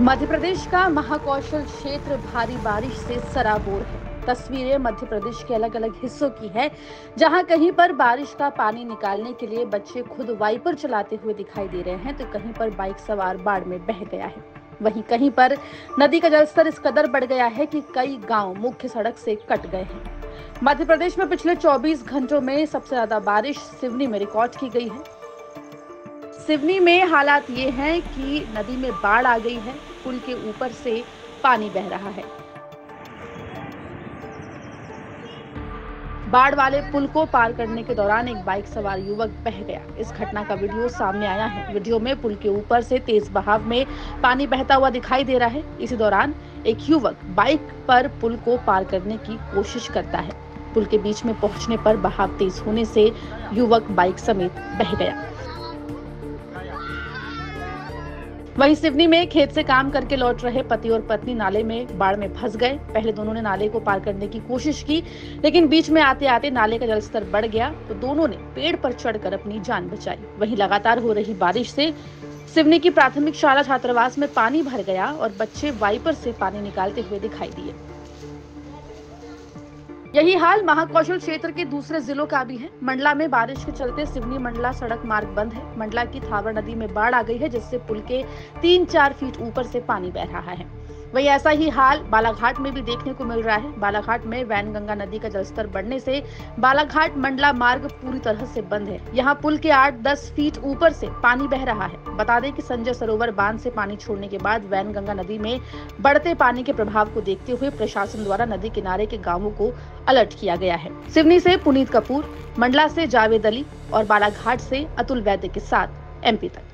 मध्य प्रदेश का महाकौशल क्षेत्र भारी बारिश से सराबोर है। तस्वीरें मध्य प्रदेश के अलग अलग हिस्सों की है, जहाँ कहीं पर बारिश का पानी निकालने के लिए बच्चे खुद वाइपर चलाते हुए दिखाई दे रहे हैं तो कहीं पर बाइक सवार बाढ़ में बह गया है। वहीं कहीं पर नदी का जलस्तर इस कदर बढ़ गया है कि कई गाँव मुख्य सड़क से कट गए हैं। मध्य प्रदेश में पिछले 24 घंटों में सबसे ज़्यादा बारिश सिवनी में रिकॉर्ड की गई है। सिवनी में हालात ये हैं कि नदी में बाढ़ आ गई है, पुल के ऊपर से पानी बह रहा है। बाढ़ वाले पुल को पार करने के दौरान एक बाइक सवार युवक बह गया। इस घटना का वीडियो सामने आया है। वीडियो में पुल के ऊपर से तेज बहाव में पानी बहता हुआ दिखाई दे रहा है। इसी दौरान एक युवक बाइक पर पुल को पार करने की कोशिश करता है। पुल के बीच में पहुँचने पर बहाव तेज होने से युवक बाइक समेत बह गया। वहीं सिवनी में खेत से काम करके लौट रहे पति और पत्नी नाले में बाढ़ में फंस गए। पहले दोनों ने नाले को पार करने की कोशिश की, लेकिन बीच में आते आते नाले का जलस्तर बढ़ गया तो दोनों ने पेड़ पर चढ़कर अपनी जान बचाई। वहीं लगातार हो रही बारिश से सिवनी की प्राथमिक शाला छात्रावास में पानी भर गया और बच्चे वाइपर से पानी निकालते हुए दिखाई दिए। यही हाल महाकौशल क्षेत्र के दूसरे जिलों का भी है। मंडला में बारिश के चलते सिवनी मंडला सड़क मार्ग बंद है। मंडला की थावर नदी में बाढ़ आ गई है, जिससे पुल के तीन चार फीट ऊपर से पानी बह रहा है। वही ऐसा ही हाल बालाघाट में भी देखने को मिल रहा है। बालाघाट में वैन गंगा नदी का जलस्तर बढ़ने से बालाघाट मंडला मार्ग पूरी तरह से बंद है। यहाँ पुल के आठ दस फीट ऊपर से पानी बह रहा है। बता दें कि संजय सरोवर बाँध से पानी छोड़ने के बाद वैन गंगा नदी में बढ़ते पानी के प्रभाव को देखते हुए प्रशासन द्वारा नदी किनारे के गाँवों को अलर्ट किया गया है। सिवनी से पुनीत कपूर, मंडला से जावेद अली और बालाघाट से अतुल वैद्य के साथ एमपी तक।